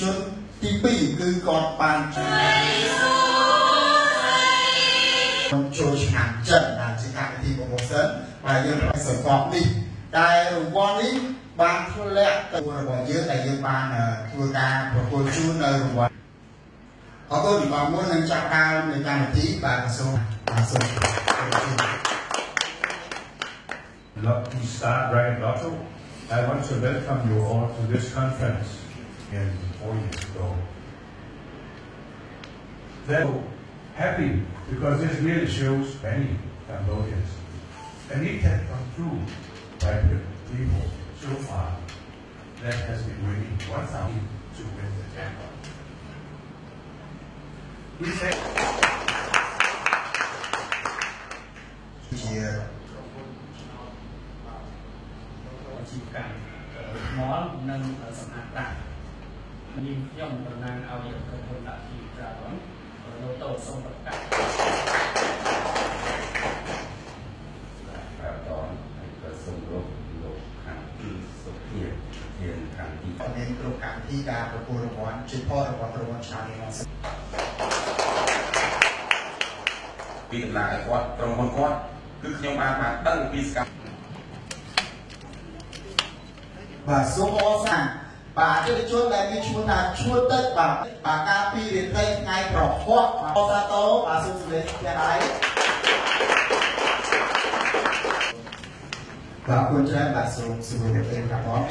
ជនទី2គឺគាត់បានខ្ញុំចូលឆ្នាំចិនដែលជាកម្មវិធីប្រមូលសិនដែលយើងប្រកាសសពនេះតែរង្វាន់នេះបានធ្លាក់ទៅរបស់យើងដែលយើងបានធ្វើការប្រគល់ជូននៅរង្វាន់អរគុណបងប្អូននឹងចាប់ដើមនៃកម្មវិធីបាទសូមសូម Lucky Star Dragon Lotto, I want to welcome you all to this conference and four years ago. They're so happy because this really shows many Cambodians and it can come true by the people so far that has been winning 1,000 to win the jackpot. We say yeah. small នាមខ្ញុំតំណាងឲ្យក្រុមហ៊ុនដាក់ជីត្រាវងលូតូសូមប្រកាសប្រាប់តនឲ្យប្រសុំលោកលោកខាងទីសុភាធានខាងទីមានគ្រប់កម្មវិធីការប្រគល់រង្វាន់ជ័យផលរបស់រង្វាន់ឆានីនោះពីដំណើរគាត់ក្រុមហ៊ុនគាត់គឺខ្ញុំបានបានដឹងពីសកម្មបាទសូមអរសាទរ បាទអតិថិជនដែលមានឈ្មោះថាឈួតទឹកបាទបាទការពីរៀនត្រីថ្ងៃប្រហ័សបាទអរសាទរបាទសូមសម្លេងផ្ទះដៃបាទអរគុណច្រើនបាទសូមសួរទៅតាមបង